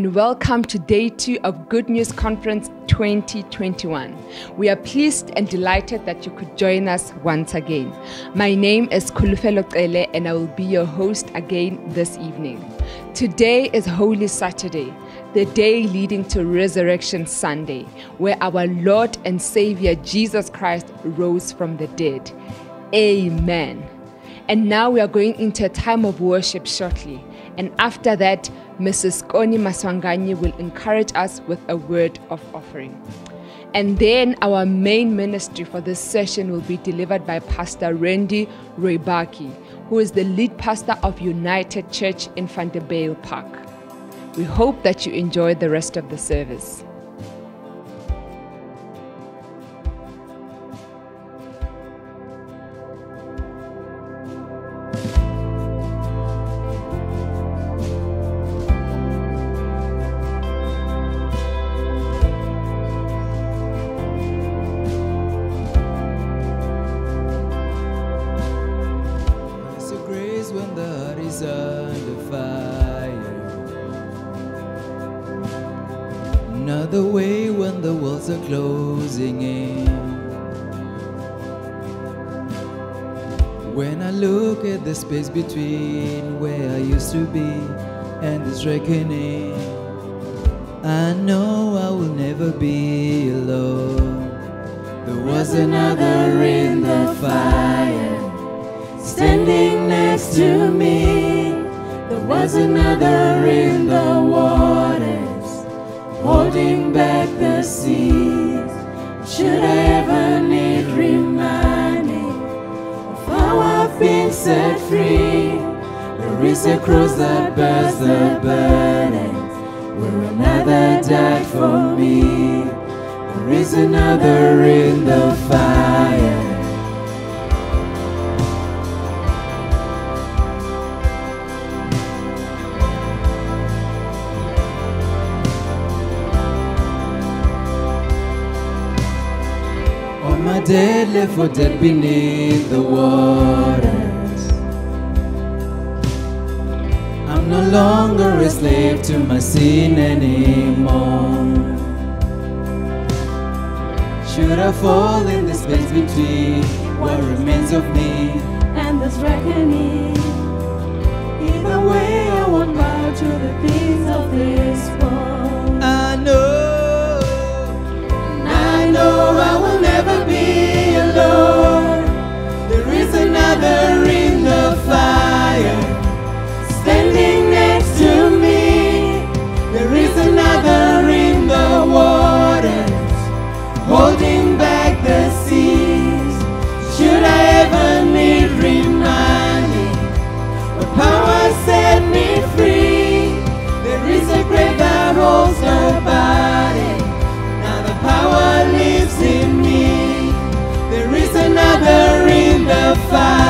And welcome to day two of Good News Conference 2021. We are pleased and delighted that you could join us once again. My name is Kulufelo Kele and I will be your host again this evening. Today is Holy Saturday, the day leading to Resurrection Sunday, where our Lord and Savior Jesus Christ rose from the dead. Amen. And now we are going into a time of worship shortly. And after that, Mrs. Koni Maswanganyi will encourage us with a word of offering. And then our main ministry for this session will be delivered by Pastor Randy Roybaki, who is the lead pastor of United Church in Vanderbijl Park. We hope that you enjoy the rest of the service. Between where I used to be and this reckoning, I know I will never be alone. There was another in the fire standing next to me. There was another in the waters, holding back the seas. Should I ever need set free? There is a cross that bears the burdens, where another died for me. There is another in the fire. My dead left for dead beneath the waters. No longer a slave to my sin anymore. Should I fall in the space between what remains of me and this reckoning. Either way, I won't bow to the things of this world. I know, I know I will never be alone. There is another in in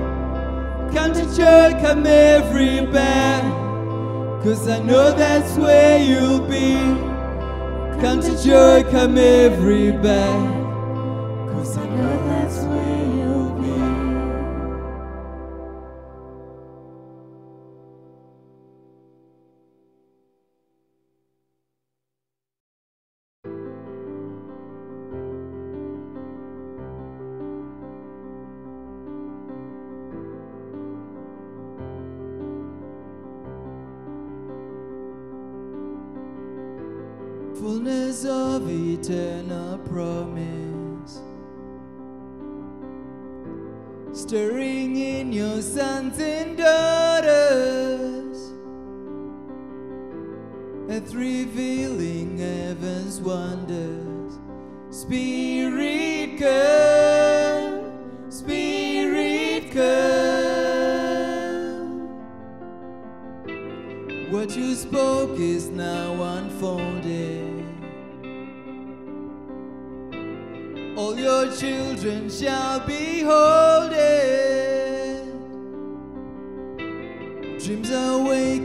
come to church, come everywhere. Cause I know that's where you'll be. Come to church, come everywhere.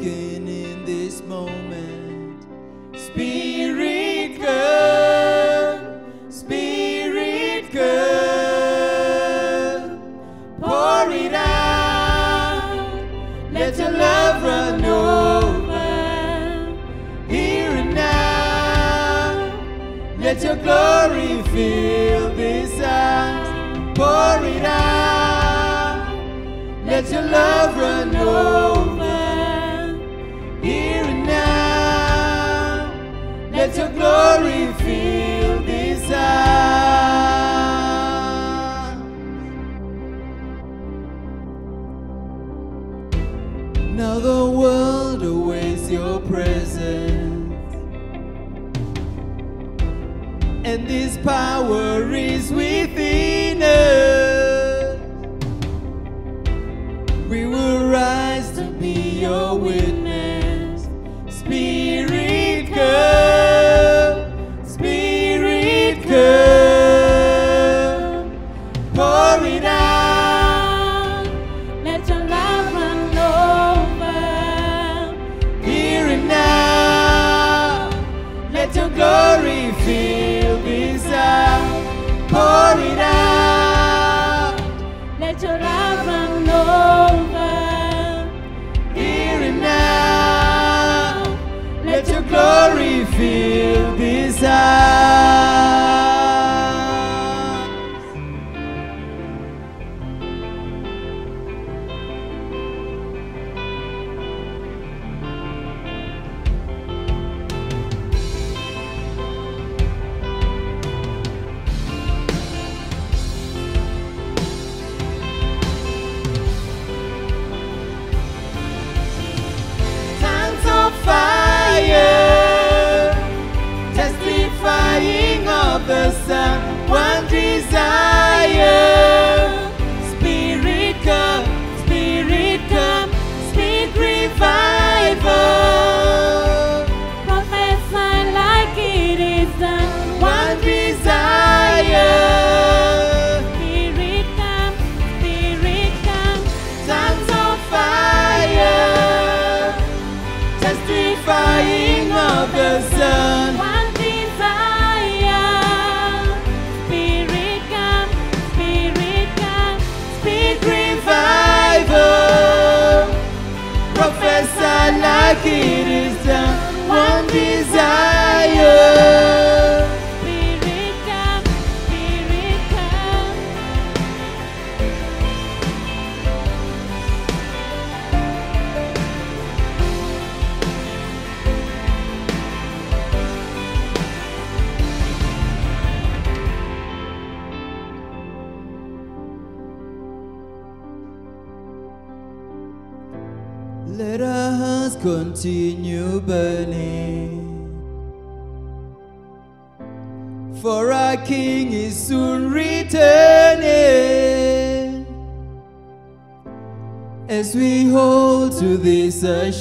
shaken in this moment. Spirit, come, Spirit, come, pour it out. Let your love run over here and now. Let your glory fill this house. Pour it out. Let your love run over. glory fill. Now the world awaits your presence, and this power is within us. We will rise to be your will.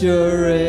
This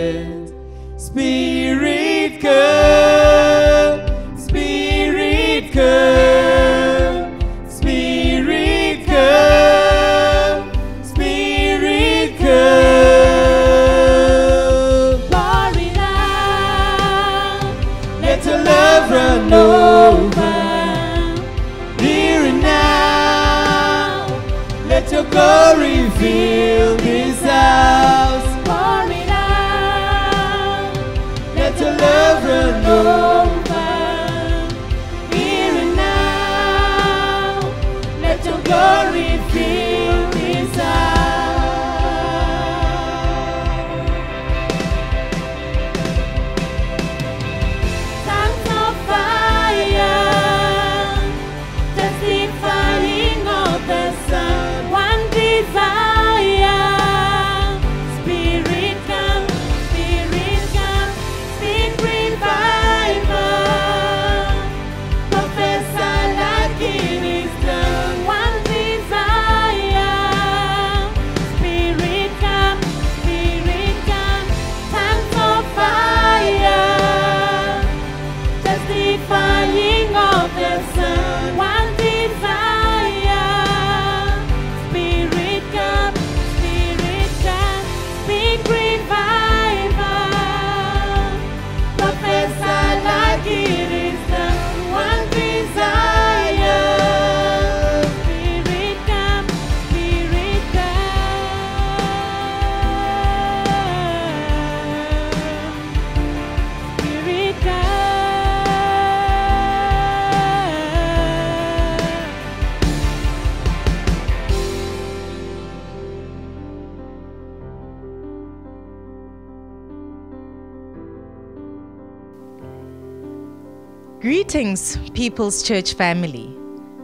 People's Church family.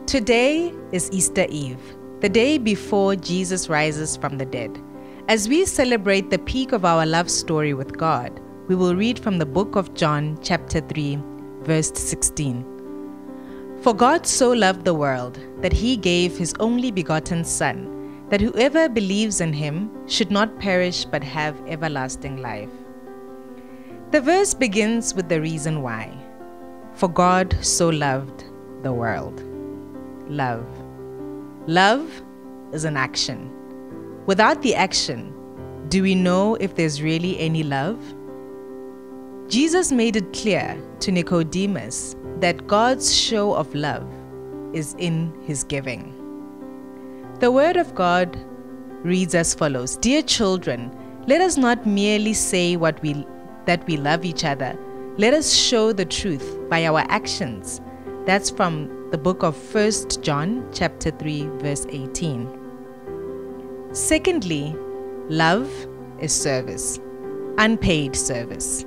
Today is Easter Eve, the day before Jesus rises from the dead. As we celebrate the peak of our love story with God, we will read from the book of John, chapter 3, verse 16. For God so loved the world that he gave his only begotten Son, that whoever believes in him should not perish but have everlasting life. The verse begins with the reason why. For God so loved the world. Love. Love is an action. Without the action, do we know if there's really any love? Jesus made it clear to Nicodemus that God's show of love is in his giving. The Word of God reads as follows Dear children, let us not merely say what we, that we love each other. Let us show the truth by our actions. That's from the book of 1 John chapter 3 verse 18. Secondly, love is service, unpaid service.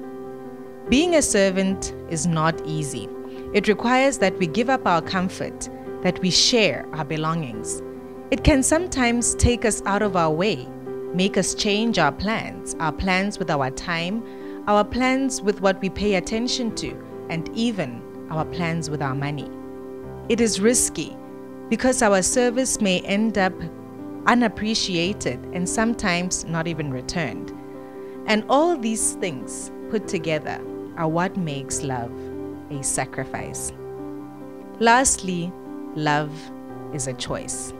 Being a servant is not easy. It requires that we give up our comfort, that we share our belongings. It can sometimes take us out of our way, make us change our plans, our plans with our time, our plans with what we pay attention to, and even our plans with our money. It is risky because our service may end up unappreciated and sometimes not even returned. And all these things put together are what makes love a sacrifice. Lastly, love is a choice.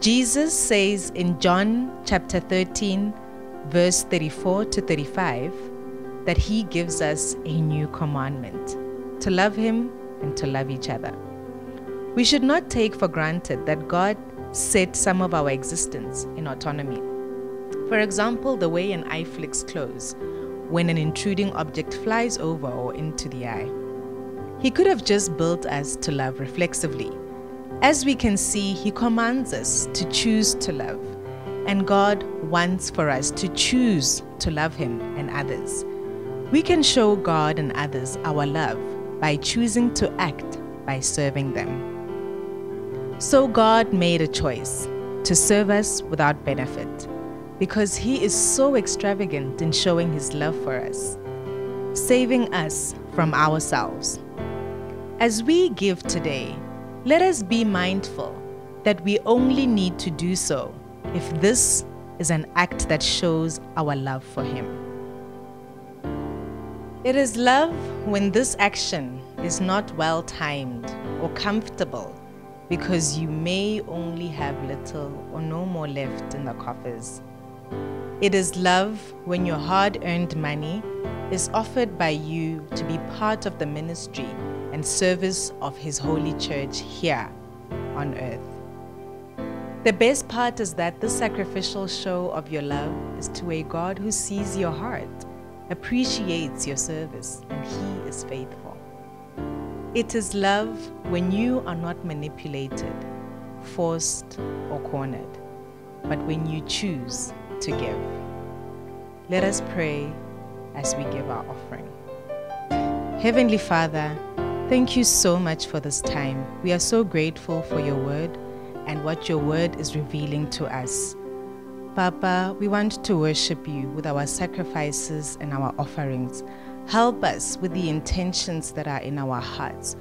Jesus says in John chapter 13, verse 34 to 35, that he gives us a new commandment to love him and to love each other. We should not take for granted that God set some of our existence in autonomy. For example, the way an eye flicks close when an intruding object flies over or into the eye. He could have just built us to love reflexively. As we can see, He commands us to choose to love, and God wants for us to choose to love Him and others. We can show God and others our love by choosing to act by serving them. So God made a choice to serve us without benefit because He is so extravagant in showing His love for us, saving us from ourselves. As we give today, let us be mindful that we only need to do so if this is an act that shows our love for Him. It is love when this action is not well timed or comfortable because you may only have little or no more left in the coffers. It is love when your hard earned money is offered by you to be part of the ministry and service of His holy church here on earth. The best part is that this sacrificial show of your love is to a God who sees your heart, appreciates your service, and He is faithful. It is love when you are not manipulated, forced, or cornered, but when you choose to give. Let us pray as we give our offering. Heavenly Father, thank you so much for this time. We are so grateful for your word and what your word is revealing to us. Papa, we want to worship you with our sacrifices and our offerings. Help us with the intentions that are in our hearts.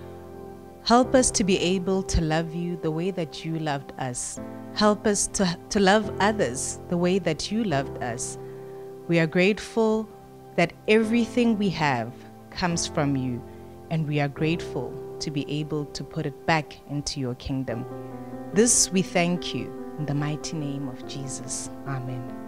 Help us to be able to love you the way that you loved us. Help us to, to love others the way that you loved us. We are grateful that everything we have comes from you, and we are grateful to be able to put it back into your kingdom. This we thank you in the mighty name of Jesus. Amen.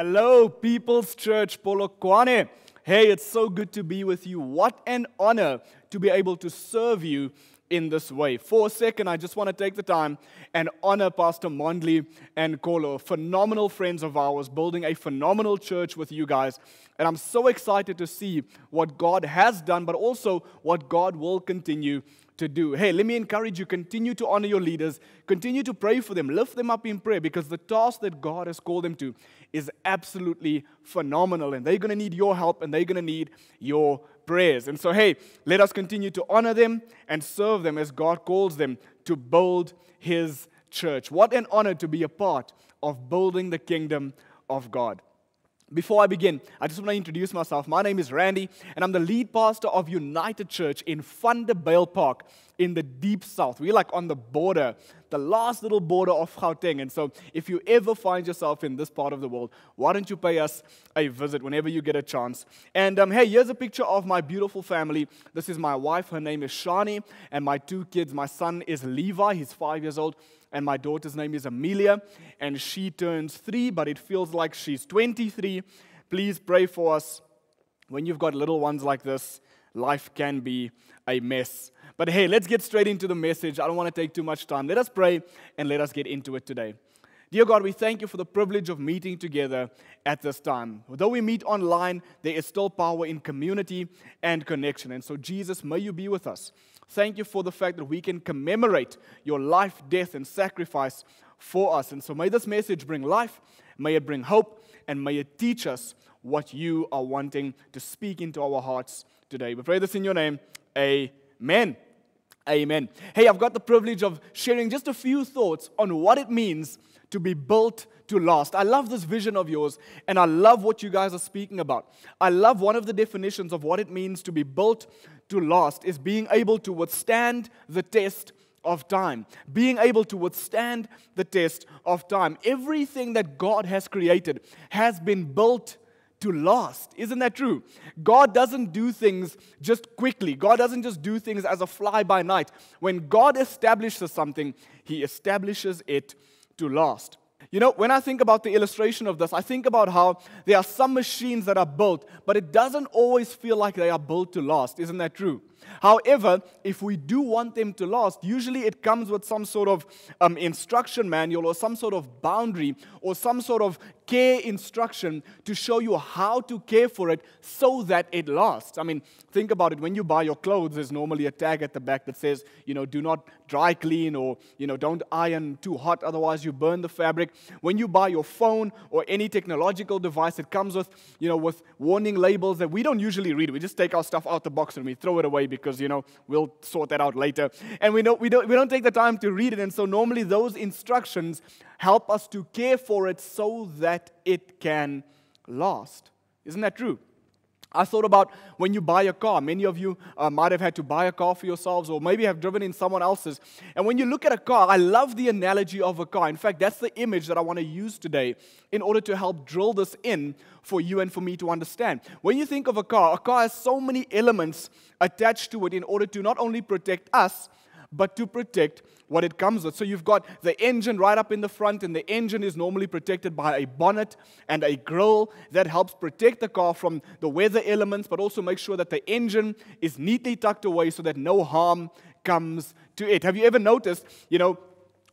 Hello, People's Church Polokwane. Hey, it's so good to be with you. What an honor to be able to serve you in this way. For a second, I just want to take the time and honor Pastor Mondley and Kolo, phenomenal friends of ours, building a phenomenal church with you guys. And I'm so excited to see what God has done, but also what God will continue to do. Hey, let me encourage you continue to honor your leaders, continue to pray for them, lift them up in prayer because the task that God has called them to is absolutely phenomenal and they're going to need your help and they're going to need your prayers. And so, hey, let us continue to honor them and serve them as God calls them to build His church. What an honor to be a part of building the kingdom of God. Before I begin, I just want to introduce myself. My name is Randy, and I'm the lead pastor of United Church in Vanderbijl Park in the deep south. We're like on the border, the last little border of Gauteng. And so, if you ever find yourself in this part of the world, why don't you pay us a visit whenever you get a chance? And um, hey, here's a picture of my beautiful family. This is my wife. Her name is Shani, and my two kids. My son is Levi, he's five years old and my daughter's name is Amelia, and she turns three, but it feels like she's 23. Please pray for us. When you've got little ones like this, life can be a mess. But hey, let's get straight into the message. I don't want to take too much time. Let us pray and let us get into it today. Dear God, we thank you for the privilege of meeting together at this time. Though we meet online, there is still power in community and connection. And so, Jesus, may you be with us. Thank you for the fact that we can commemorate your life, death, and sacrifice for us. And so may this message bring life, May it bring hope and may it teach us what you are wanting to speak into our hearts today. We pray this in your name. Amen. Amen. Amen. Hey, I've got the privilege of sharing just a few thoughts on what it means to be built to last. I love this vision of yours, and I love what you guys are speaking about. I love one of the definitions of what it means to be built to last is being able to withstand the test of time. Being able to withstand the test of time. Everything that God has created has been built to last. Isn't that true? God doesn't do things just quickly. God doesn't just do things as a fly by night. When God establishes something, He establishes it to last. You know, when I think about the illustration of this, I think about how there are some machines that are built, but it doesn't always feel like they are built to last. Isn't that true? However, if we do want them to last, usually it comes with some sort of um, instruction manual or some sort of boundary or some sort of care instruction to show you how to care for it so that it lasts. I mean, think about it. When you buy your clothes, there's normally a tag at the back that says, you know, do not dry clean or, you know, don't iron too hot, otherwise you burn the fabric. When you buy your phone or any technological device, it comes with, you know, with warning labels that we don't usually read. We just take our stuff out the box and we throw it away because, you know, we'll sort that out later. And we don't, we don't, we don't take the time to read it. And so normally those instructions help us to care for it so that it can last. Isn't that true? I thought about when you buy a car. Many of you uh, might have had to buy a car for yourselves, or maybe have driven in someone else's. And when you look at a car, I love the analogy of a car. In fact, that's the image that I want to use today in order to help drill this in for you and for me to understand. When you think of a car, a car has so many elements attached to it in order to not only protect us, but to protect what it comes with. So you've got the engine right up in the front, and the engine is normally protected by a bonnet and a grill that helps protect the car from the weather elements, but also make sure that the engine is neatly tucked away so that no harm comes to it. Have you ever noticed, you know,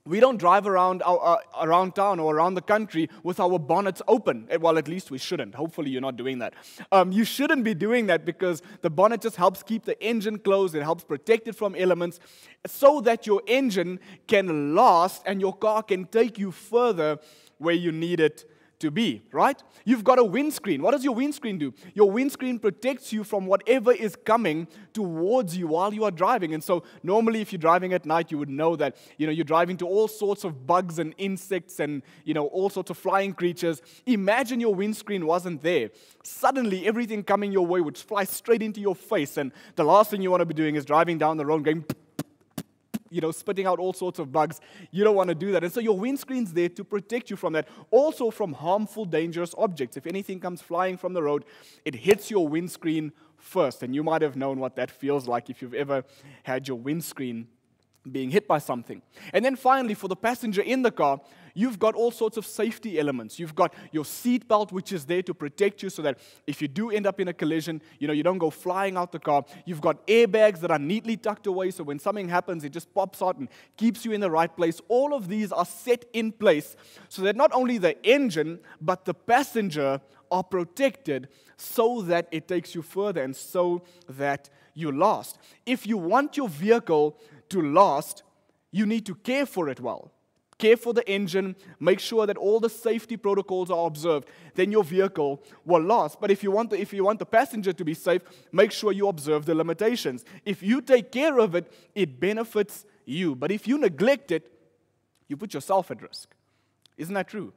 we don't drive around, our, uh, around town or around the country with our bonnets open. Eh, well, at least we shouldn't. Hopefully, you're not doing that. Um, you shouldn't be doing that because the bonnet just helps keep the engine closed. It helps protect it from elements so that your engine can last and your car can take you further where you need it to be, right? You've got a windscreen. What does your windscreen do? Your windscreen protects you from whatever is coming towards you while you are driving. And so normally if you're driving at night, you would know that, you know, you're driving to all sorts of bugs and insects and, you know, all sorts of flying creatures. Imagine your windscreen wasn't there. Suddenly everything coming your way would fly straight into your face and the last thing you want to be doing is driving down the road going you know, spitting out all sorts of bugs. You don't want to do that. And so your windscreen's there to protect you from that. Also from harmful, dangerous objects. If anything comes flying from the road, it hits your windscreen first. And you might have known what that feels like if you've ever had your windscreen being hit by something. And then finally, for the passenger in the car, you've got all sorts of safety elements. You've got your seatbelt, which is there to protect you so that if you do end up in a collision, you know, you don't go flying out the car. You've got airbags that are neatly tucked away, so when something happens, it just pops out and keeps you in the right place. All of these are set in place so that not only the engine, but the passenger are protected so that it takes you further and so that you last. If you want your vehicle to last, you need to care for it well. Care for the engine, make sure that all the safety protocols are observed, then your vehicle will last. But if you want the, if you want the passenger to be safe, make sure you observe the limitations. If you take care of it, it benefits you. But if you neglect it, you put yourself at risk. Isn't that true?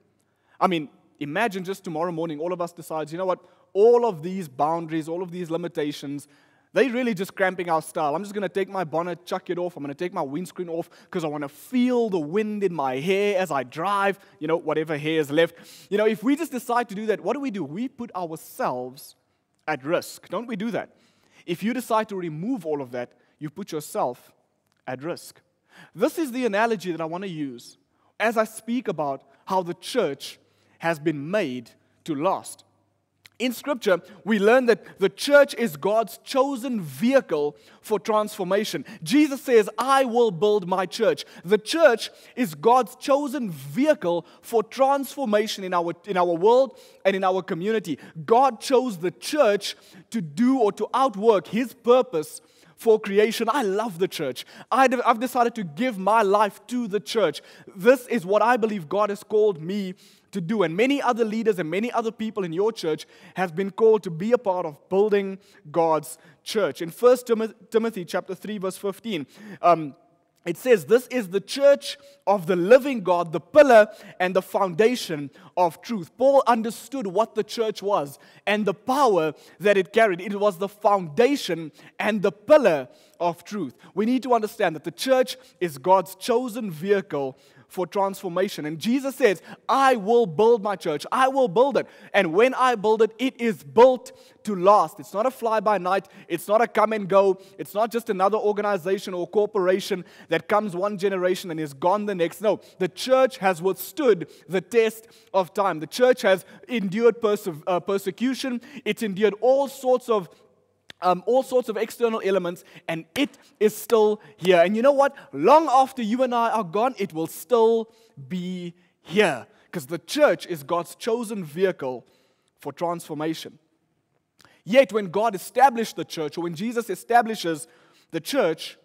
I mean, imagine just tomorrow morning all of us decides, you know what? All of these boundaries, all of these limitations, they really just cramping our style. I'm just going to take my bonnet, chuck it off. I'm going to take my windscreen off because I want to feel the wind in my hair as I drive, you know, whatever hair is left. You know, if we just decide to do that, what do we do? We put ourselves at risk. Don't we do that? If you decide to remove all of that, you put yourself at risk. This is the analogy that I want to use as I speak about how the church has been made to last. In Scripture, we learn that the church is God's chosen vehicle for transformation. Jesus says, I will build my church. The church is God's chosen vehicle for transformation in our, in our world and in our community. God chose the church to do or to outwork His purpose for creation. I love the church. I've decided to give my life to the church. This is what I believe God has called me to do. And many other leaders and many other people in your church have been called to be a part of building God's church. In 1 Timothy chapter 3, verse 15, um, it says, This is the church of the living God, the pillar and the foundation of truth. Paul understood what the church was and the power that it carried. It was the foundation and the pillar of truth. We need to understand that the church is God's chosen vehicle for transformation. And Jesus says, I will build my church. I will build it. And when I build it, it is built to last. It's not a fly by night. It's not a come and go. It's not just another organization or corporation that comes one generation and is gone the next. No, the church has withstood the test of time. The church has endured perse- uh, persecution, it's endured all sorts of um, all sorts of external elements, and it is still here. And you know what? Long after you and I are gone, it will still be here because the church is God's chosen vehicle for transformation. Yet, when God established the church, or when Jesus establishes the church,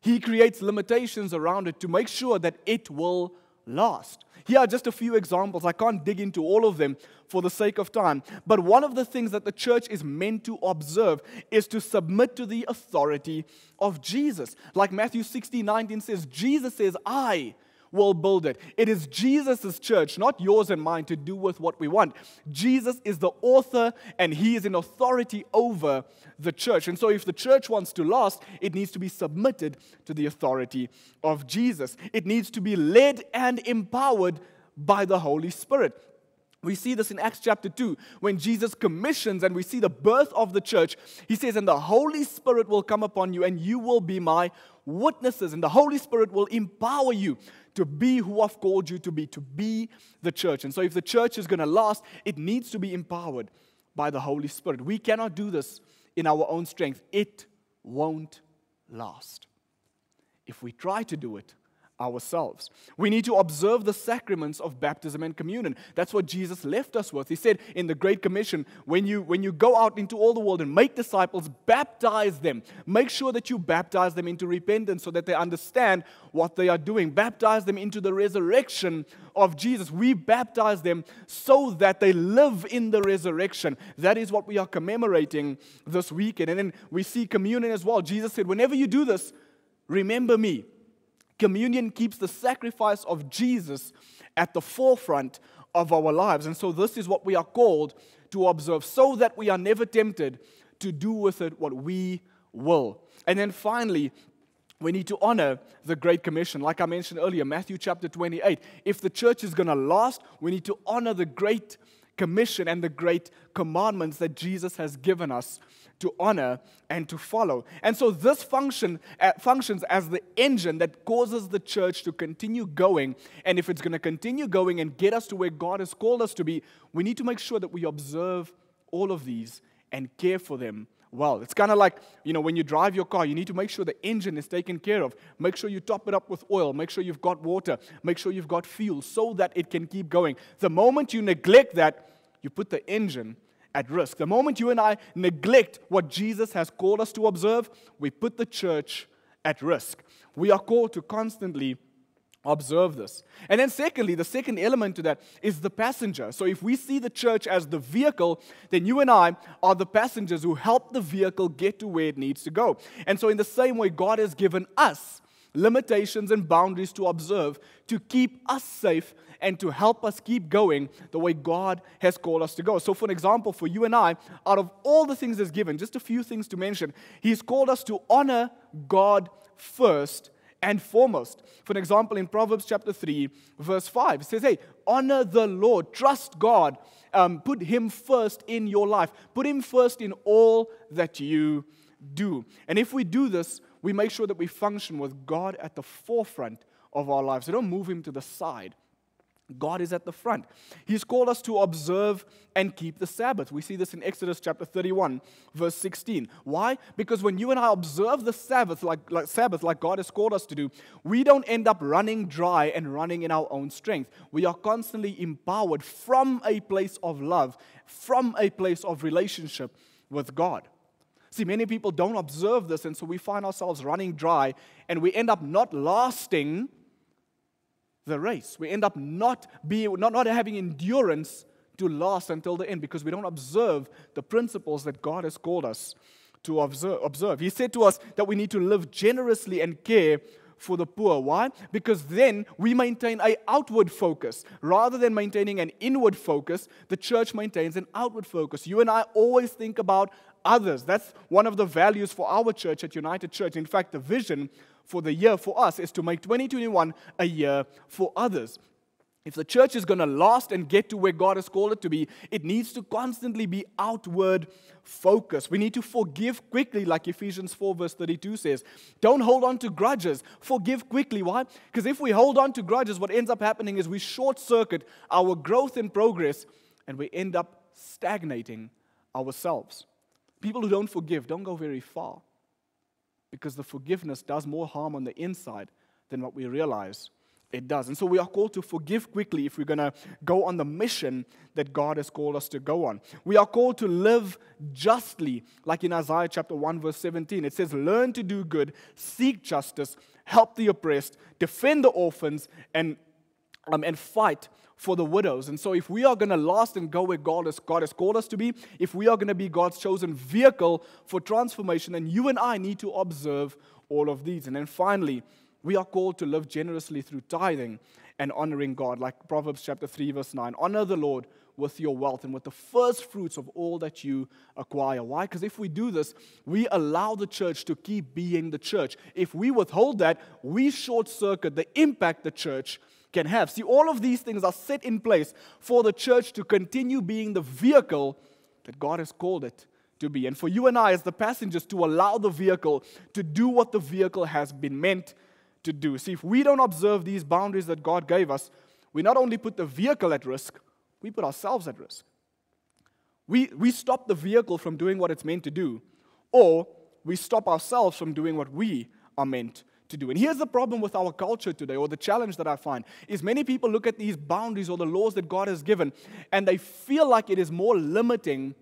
he creates limitations around it to make sure that it will last. Here are just a few examples. I can't dig into all of them for the sake of time. But one of the things that the church is meant to observe is to submit to the authority of Jesus. Like Matthew 16 19 says, Jesus says, I will build it. It is Jesus' church, not yours and mine, to do with what we want. Jesus is the author and he is in authority over the church. And so, if the church wants to last, it needs to be submitted to the authority of Jesus. It needs to be led and empowered by the Holy Spirit. We see this in Acts chapter 2 when Jesus commissions and we see the birth of the church. He says, And the Holy Spirit will come upon you, and you will be my witnesses. And the Holy Spirit will empower you to be who I've called you to be, to be the church. And so, if the church is going to last, it needs to be empowered by the Holy Spirit. We cannot do this in our own strength, it won't last. If we try to do it, ourselves. We need to observe the sacraments of baptism and communion. That's what Jesus left us with. He said in the Great Commission, when you, when you go out into all the world and make disciples, baptize them. Make sure that you baptize them into repentance so that they understand what they are doing. Baptize them into the resurrection of Jesus. We baptize them so that they live in the resurrection. That is what we are commemorating this weekend. And then we see communion as well. Jesus said, whenever you do this, remember me. Communion keeps the sacrifice of Jesus at the forefront of our lives. And so, this is what we are called to observe so that we are never tempted to do with it what we will. And then finally, we need to honor the Great Commission. Like I mentioned earlier, Matthew chapter 28. If the church is going to last, we need to honor the Great Commission and the great commandments that Jesus has given us to honor and to follow. And so this function uh, functions as the engine that causes the church to continue going. And if it's going to continue going and get us to where God has called us to be, we need to make sure that we observe all of these and care for them well. It's kind of like, you know, when you drive your car, you need to make sure the engine is taken care of. Make sure you top it up with oil. Make sure you've got water. Make sure you've got fuel so that it can keep going. The moment you neglect that, you put the engine at risk. The moment you and I neglect what Jesus has called us to observe, we put the church at risk. We are called to constantly observe this. And then, secondly, the second element to that is the passenger. So, if we see the church as the vehicle, then you and I are the passengers who help the vehicle get to where it needs to go. And so, in the same way, God has given us limitations and boundaries to observe to keep us safe and to help us keep going the way God has called us to go. So, for an example, for you and I, out of all the things He's given, just a few things to mention, He's called us to honor God first and foremost. For example, in Proverbs chapter 3, verse 5, it says, Hey, honor the Lord, trust God, um, put Him first in your life, put Him first in all that you do. And if we do this, we make sure that we function with God at the forefront of our lives. We don't move Him to the side. God is at the front. He's called us to observe and keep the Sabbath. We see this in Exodus chapter 31, verse 16. Why? Because when you and I observe the Sabbath like, like Sabbath like God has called us to do, we don't end up running dry and running in our own strength. We are constantly empowered from a place of love, from a place of relationship with God. See, many people don't observe this, and so we find ourselves running dry, and we end up not lasting the race. We end up not, being, not, not having endurance to last until the end because we don't observe the principles that God has called us to observe. observe. He said to us that we need to live generously and care for the poor. Why? Because then we maintain a outward focus rather than maintaining an inward focus. The church maintains an outward focus. You and I always think about others. That's one of the values for our church at United Church. In fact, the vision for the year for us is to make 2021 a year for others. If the church is going to last and get to where God has called it to be, it needs to constantly be outward focused. We need to forgive quickly, like Ephesians 4, verse 32 says. Don't hold on to grudges. Forgive quickly. Why? Because if we hold on to grudges, what ends up happening is we short circuit our growth and progress and we end up stagnating ourselves. People who don't forgive don't go very far because the forgiveness does more harm on the inside than what we realize it does. And so we are called to forgive quickly if we're going to go on the mission that God has called us to go on. We are called to live justly, like in Isaiah chapter 1, verse 17. It says, Learn to do good, seek justice, help the oppressed, defend the orphans, and, um, and fight for the widows. And so, if we are going to last and go where God has, God has called us to be, if we are going to be God's chosen vehicle for transformation, then you and I need to observe all of these. And then finally, we are called to live generously through tithing and honoring God, like Proverbs chapter 3, verse 9. Honor the Lord with your wealth and with the first fruits of all that you acquire. Why? Because if we do this, we allow the church to keep being the church. If we withhold that, we short circuit the impact the church can have. See, all of these things are set in place for the church to continue being the vehicle that God has called it to be. And for you and I, as the passengers, to allow the vehicle to do what the vehicle has been meant to do. See, if we don't observe these boundaries that God gave us, we not only put the vehicle at risk, we put ourselves at risk. We, we stop the vehicle from doing what it's meant to do, or we stop ourselves from doing what we are meant to do. And here's the problem with our culture today, or the challenge that I find, is many people look at these boundaries or the laws that God has given, and they feel like it is more limiting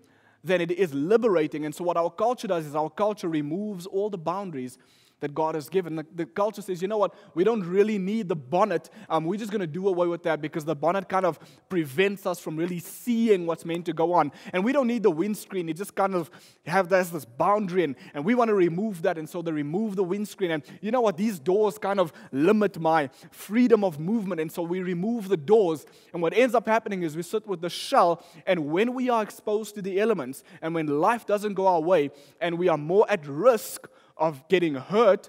than it is liberating. And so, what our culture does is our culture removes all the boundaries that God has given. The, the, culture says, you know what, we don't really need the bonnet. Um, we're just going to do away with that because the bonnet kind of prevents us from really seeing what's meant to go on. And we don't need the windscreen. It just kind of have this, this boundary, and, and we want to remove that. And so they remove the windscreen. And you know what, these doors kind of limit my freedom of movement. And so we remove the doors. And what ends up happening is we sit with the shell. And when we are exposed to the elements, and when life doesn't go our way, and we are more at risk of getting hurt,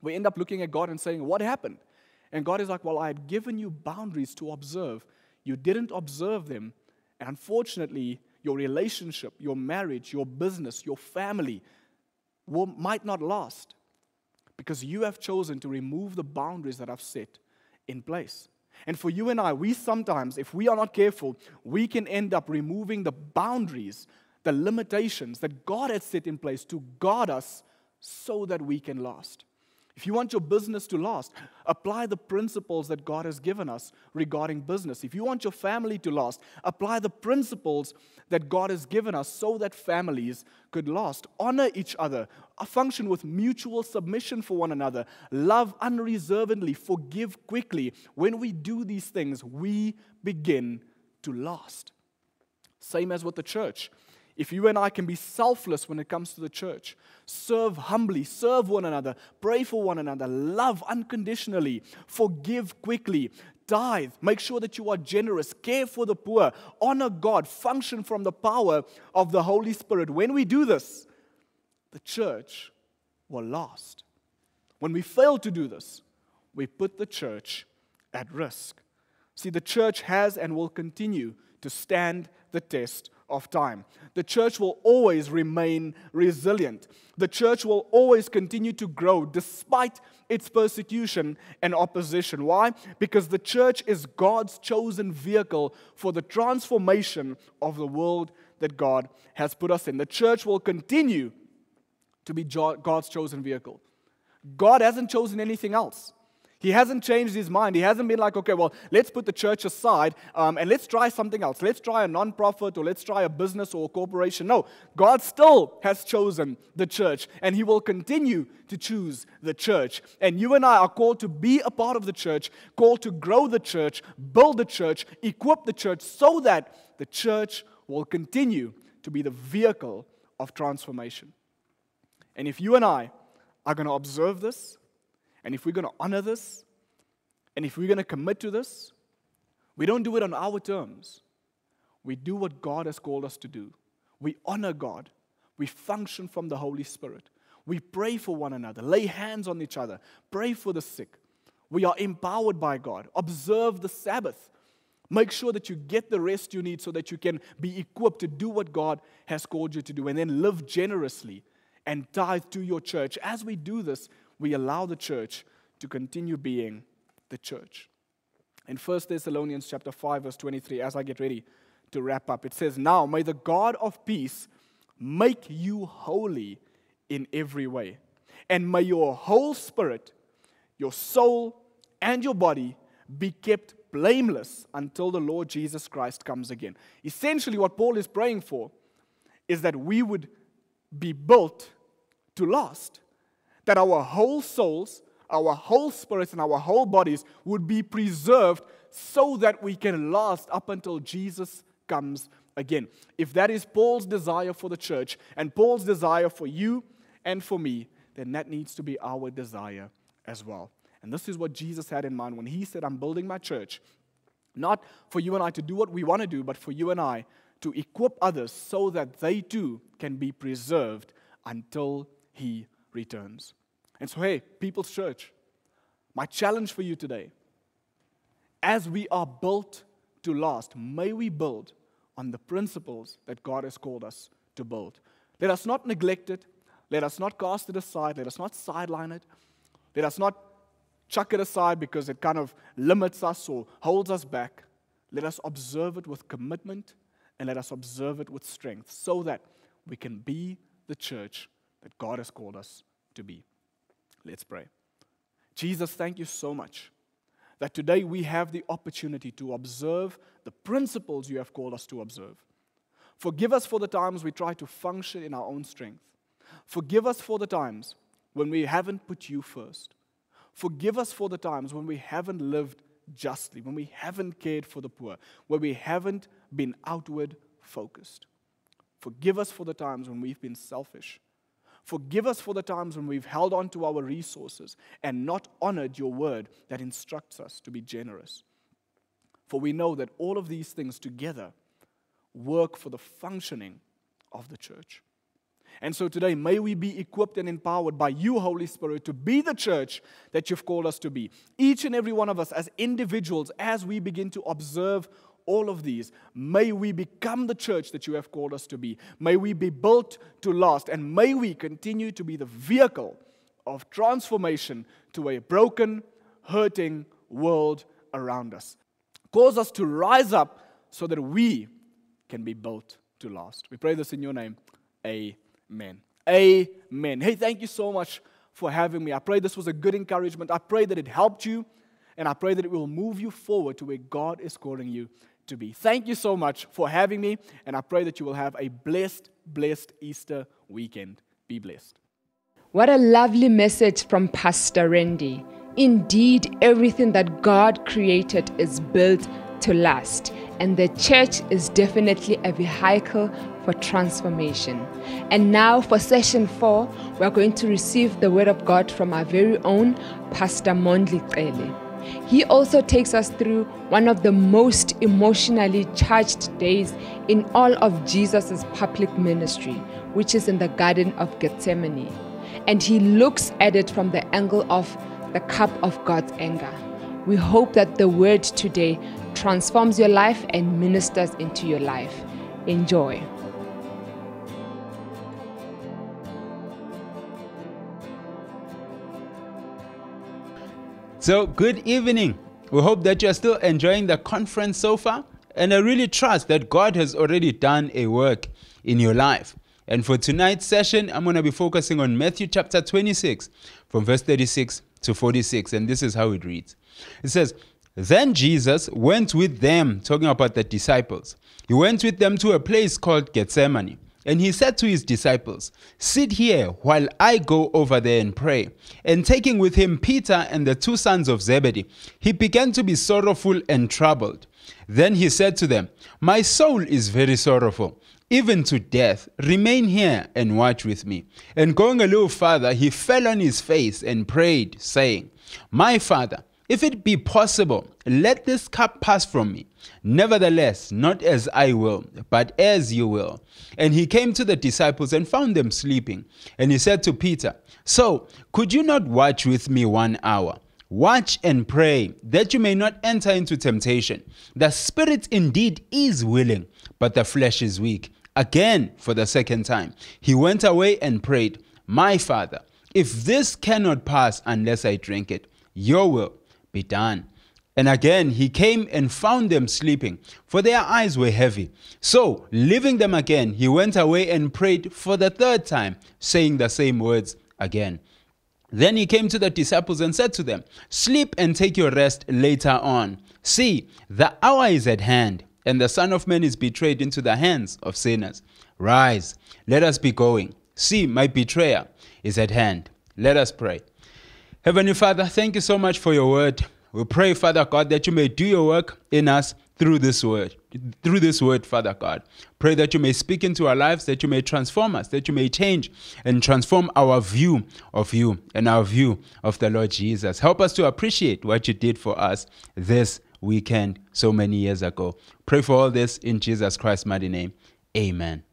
we end up looking at God and saying, What happened? And God is like, Well, I had given you boundaries to observe. You didn't observe them. And unfortunately, your relationship, your marriage, your business, your family will, might not last because you have chosen to remove the boundaries that I've set in place. And for you and I, we sometimes, if we are not careful, we can end up removing the boundaries, the limitations that God has set in place to guard us so that we can last. If you want your business to last, apply the principles that God has given us regarding business. If you want your family to last, apply the principles that God has given us so that families could last. Honor each other, uh, function with mutual submission for one another, love unreservedly, forgive quickly. When we do these things, we begin to last. Same as with the church. If you and I can be selfless when it comes to the church, serve humbly, serve one another, pray for one another, love unconditionally, forgive quickly, tithe, make sure that you are generous, care for the poor, honor God, function from the power of the Holy Spirit. When we do this, the church will last. When we fail to do this, we put the church at risk. See, the church has and will continue to stand the test of time. The church will always remain resilient. The church will always continue to grow despite its persecution and opposition. Why? Because the church is God's chosen vehicle for the transformation of the world that God has put us in. The church will continue to be God's chosen vehicle. God hasn't chosen anything else. He hasn't changed his mind. He hasn't been like, okay, well, let's put the church aside um, and let's try something else. Let's try a non-profit or let's try a business or a corporation. No, God still has chosen the church and he will continue to choose the church. And you and I are called to be a part of the church, called to grow the church, build the church, equip the church so that the church will continue to be the vehicle of transformation. And if you and I are going to observe this, and if we're going to honor this, and if we're going to commit to this, we don't do it on our terms. We do what God has called us to do. We honor God. We function from the Holy Spirit. We pray for one another, lay hands on each other, pray for the sick. We are empowered by God. Observe the Sabbath. Make sure that you get the rest you need so that you can be equipped to do what God has called you to do and then live generously and tithe to your church. As we do this, we allow the church to continue being the church. In 1 Thessalonians chapter 5 verse 23 as I get ready to wrap up it says now may the God of peace make you holy in every way and may your whole spirit your soul and your body be kept blameless until the Lord Jesus Christ comes again. Essentially what Paul is praying for is that we would be built to last. That our whole souls, our whole spirits, and our whole bodies would be preserved so that we can last up until Jesus comes again. If that is Paul's desire for the church and Paul's desire for you and for me, then that needs to be our desire as well. And this is what Jesus had in mind when he said, I'm building my church, not for you and I to do what we want to do, but for you and I to equip others so that they too can be preserved until he returns. And so, hey, People's Church, my challenge for you today, as we are built to last, may we build on the principles that God has called us to build. Let us not neglect it. Let us not cast it aside. Let us not sideline it. Let us not chuck it aside because it kind of limits us or holds us back. Let us observe it with commitment and let us observe it with strength so that we can be the church that God has called us to be. Let's pray. Jesus, thank you so much that today we have the opportunity to observe the principles you have called us to observe. Forgive us for the times we try to function in our own strength. Forgive us for the times when we haven't put you first. Forgive us for the times when we haven't lived justly, when we haven't cared for the poor, when we haven't been outward focused. Forgive us for the times when we've been selfish. Forgive us for the times when we've held on to our resources and not honored your word that instructs us to be generous. For we know that all of these things together work for the functioning of the church. And so today, may we be equipped and empowered by you, Holy Spirit, to be the church that you've called us to be. Each and every one of us, as individuals, as we begin to observe all of these, may we become the church that you have called us to be. May we be built to last, and may we continue to be the vehicle of transformation to a broken, hurting world around us. Cause us to rise up so that we can be built to last. We pray this in your name. Amen. Amen. Hey, thank you so much for having me. I pray this was a good encouragement. I pray that it helped you, and I pray that it will move you forward to where God is calling you to be. Thank you so much for having me, and I pray that you will have a blessed, blessed Easter weekend. Be blessed. What a lovely message from Pastor Randy. Indeed, everything that God created is built to last, and the church is definitely a vehicle for transformation. And now, for session four, we're going to receive the word of God from our very own Pastor Mondli Qele. He also takes us through one of the most emotionally charged days in all of Jesus' public ministry, which is in the Garden of Gethsemane. And he looks at it from the angle of the cup of God's anger. We hope that the word today transforms your life and ministers into your life. Enjoy. So, good evening. We hope that you're still enjoying the conference so far. And I really trust that God has already done a work in your life. And for tonight's session, I'm going to be focusing on Matthew chapter 26, from verse 36 to 46, and this is how it reads. It says, Then Jesus went with them, talking about the disciples. He went with them to a place called Gethsemane. And he said to his disciples, Sit here while I go over there and pray. And taking with him Peter and the two sons of Zebedee, he began to be sorrowful and troubled. Then he said to them, My soul is very sorrowful, even to death. Remain here and watch with me. And going a little farther, he fell on his face and prayed, saying, My father, if it be possible, let this cup pass from me. Nevertheless, not as I will, but as you will. And he came to the disciples and found them sleeping. And he said to Peter, So, could you not watch with me one hour? Watch and pray that you may not enter into temptation. The spirit indeed is willing, but the flesh is weak. Again, for the second time, he went away and prayed, My father, if this cannot pass unless I drink it, your will be done. And again he came and found them sleeping, for their eyes were heavy. So, leaving them again, he went away and prayed for the third time, saying the same words again. Then he came to the disciples and said to them, Sleep and take your rest later on. See, the hour is at hand, and the Son of Man is betrayed into the hands of sinners. Rise, let us be going. See, my betrayer is at hand. Let us pray. Heavenly Father, thank you so much for your word. We pray, Father God, that you may do your work in us through this word. Through this word, Father God. Pray that you may speak into our lives, that you may transform us, that you may change and transform our view of you and our view of the Lord Jesus. Help us to appreciate what you did for us this weekend so many years ago. Pray for all this in Jesus Christ's mighty name. Amen.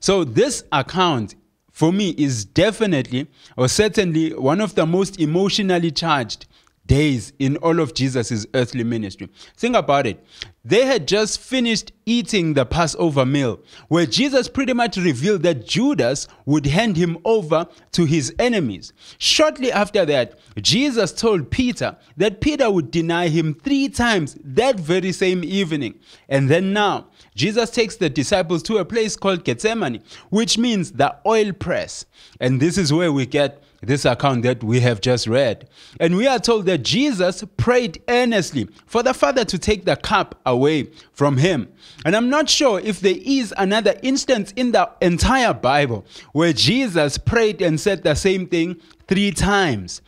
So, this account for me is definitely or certainly one of the most emotionally charged days in all of Jesus' earthly ministry. Think about it. They had just finished eating the Passover meal, where Jesus pretty much revealed that Judas would hand him over to his enemies. Shortly after that, Jesus told Peter that Peter would deny him three times that very same evening. And then now, Jesus takes the disciples to a place called Gethsemane, which means the oil press. And this is where we get this account that we have just read. And we are told that Jesus prayed earnestly for the Father to take the cup away from him. And I'm not sure if there is another instance in the entire Bible where Jesus prayed and said the same thing three times.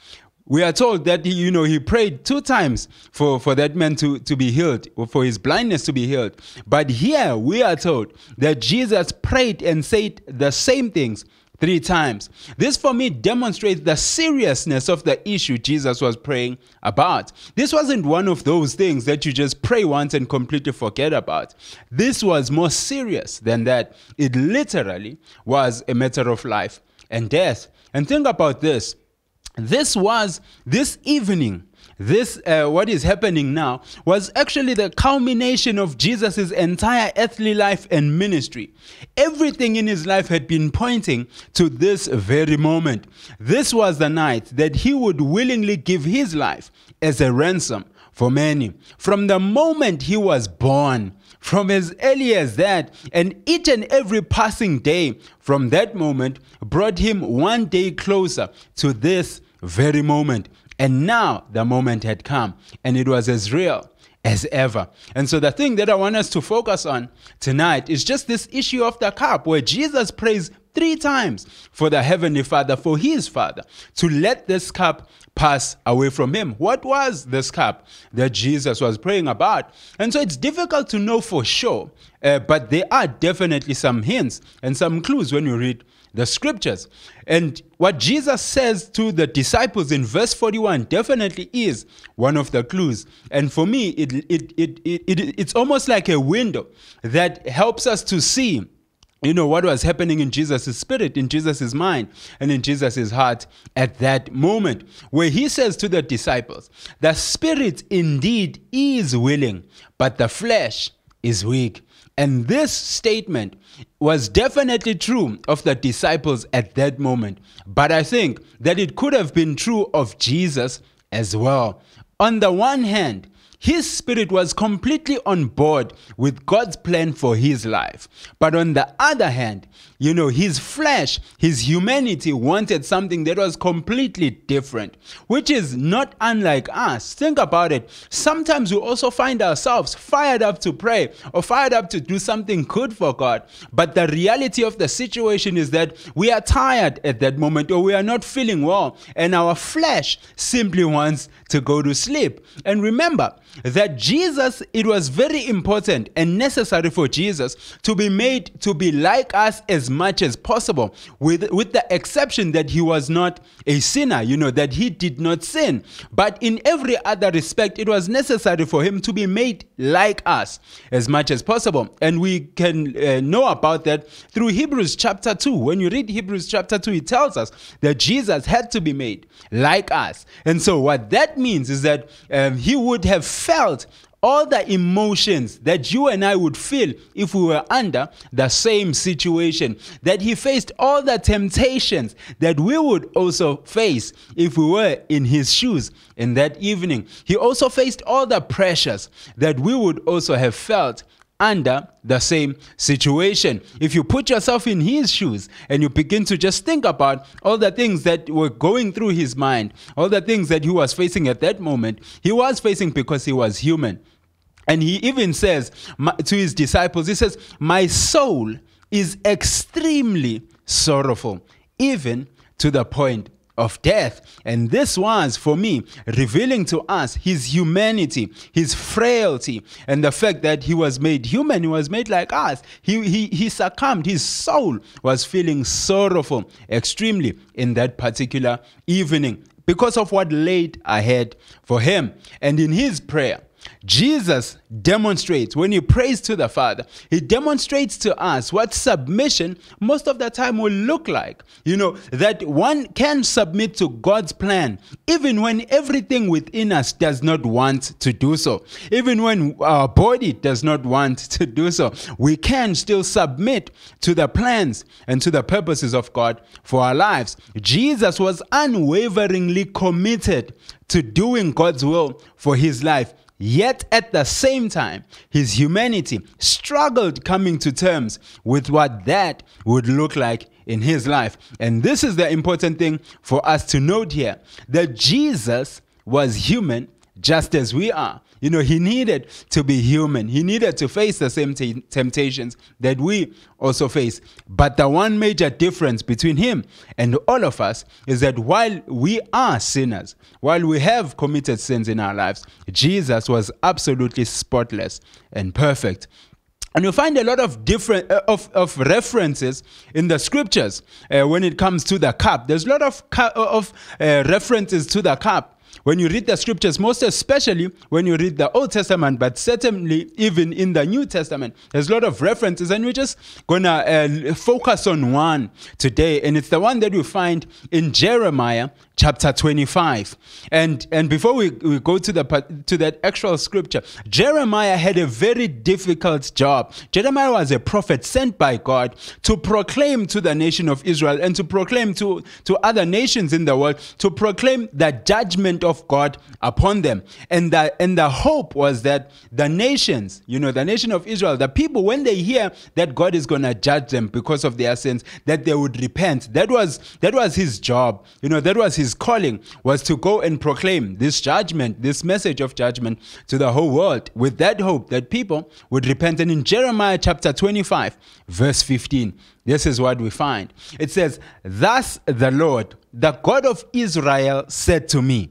We are told that you know he prayed two times for, for that man to, to be healed, or for his blindness to be healed. But here we are told that Jesus prayed and said the same things three times. This for me demonstrates the seriousness of the issue Jesus was praying about. This wasn't one of those things that you just pray once and completely forget about. This was more serious than that. It literally was a matter of life and death. And think about this. This was this evening this uh, what is happening now was actually the culmination of jesus' entire earthly life and ministry. Everything in his life had been pointing to this very moment. This was the night that he would willingly give his life as a ransom for many. From the moment he was born from as early as that, and each and every passing day from that moment brought him one day closer to this very moment. And now the moment had come, and it was as real as ever. And so, the thing that I want us to focus on tonight is just this issue of the cup, where Jesus prays three times for the Heavenly Father, for His Father, to let this cup pass away from Him. What was this cup that Jesus was praying about? And so, it's difficult to know for sure, uh, but there are definitely some hints and some clues when you read the scriptures. And what Jesus says to the disciples in verse 41 definitely is one of the clues. And for me, it, it, it, it, it, it's almost like a window that helps us to see you know what was happening in Jesus' spirit, in Jesus' mind, and in Jesus' heart at that moment, where he says to the disciples, The spirit indeed is willing, but the flesh is weak. And this statement was definitely true of the disciples at that moment. But I think that it could have been true of Jesus as well. On the one hand, his spirit was completely on board with God's plan for his life. But on the other hand, you know, his flesh, his humanity wanted something that was completely different, which is not unlike us. Think about it. Sometimes we also find ourselves fired up to pray or fired up to do something good for God. But the reality of the situation is that we are tired at that moment or we are not feeling well, and our flesh simply wants to go to sleep. And remember, that Jesus, it was very important and necessary for Jesus to be made to be like us as much as possible, with, with the exception that he was not a sinner, you know, that he did not sin. But in every other respect, it was necessary for him to be made like us as much as possible. And we can uh, know about that through Hebrews chapter 2. When you read Hebrews chapter 2, it tells us that Jesus had to be made like us. And so, what that means is that um, he would have felt all the emotions that you and I would feel if we were under the same situation, that he faced all the temptations that we would also face if we were in his shoes in that evening. He also faced all the pressures that we would also have felt under the same situation. If you put yourself in his shoes and you begin to just think about all the things that were going through his mind, all the things that he was facing at that moment, he was facing because he was human. And he even says to his disciples, he says, My soul is extremely sorrowful, even to the point of death. And this was, for me, revealing to us his humanity, his frailty, and the fact that he was made human, he was made like us. He, he, he succumbed, his soul was feeling sorrowful extremely in that particular evening because of what laid ahead for him. And in his prayer, Jesus demonstrates when he prays to the Father, he demonstrates to us what submission most of the time will look like. You know, that one can submit to God's plan even when everything within us does not want to do so. Even when our body does not want to do so, we can still submit to the plans and to the purposes of God for our lives. Jesus was unwaveringly committed to doing God's will for his life Yet at the same time, his humanity struggled coming to terms with what that would look like in his life. And this is the important thing for us to note here that Jesus was human just as we are. You know, he needed to be human. He needed to face the same t- temptations that we also face. But the one major difference between him and all of us is that while we are sinners, while we have committed sins in our lives, Jesus was absolutely spotless and perfect. And you find a lot of different uh, of, of references in the scriptures uh, when it comes to the cup. There's a lot of cu- of uh, references to the cup when you read the scriptures, most especially when you read the Old Testament, but certainly even in the New Testament, there's a lot of references, and we're just gonna uh, focus on one today, and it's the one that we find in Jeremiah chapter 25. And and before we, we go to the to that actual scripture, Jeremiah had a very difficult job. Jeremiah was a prophet sent by God to proclaim to the nation of Israel and to proclaim to, to other nations in the world, to proclaim the judgment of God upon them. And the and the hope was that the nations, you know, the nation of Israel, the people, when they hear that God is gonna judge them because of their sins, that they would repent. That was that was his job. You know, that was his his calling was to go and proclaim this judgment, this message of judgment to the whole world with that hope that people would repent. And in Jeremiah chapter 25, verse 15, this is what we find. It says, Thus the Lord, the God of Israel, said to me,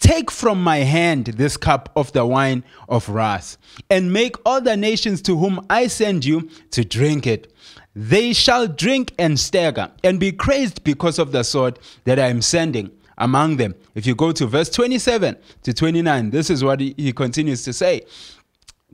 Take from my hand this cup of the wine of wrath, and make all the nations to whom I send you to drink it. They shall drink and stagger and be crazed because of the sword that I am sending among them. If you go to verse 27 to 29, this is what he, continues to say.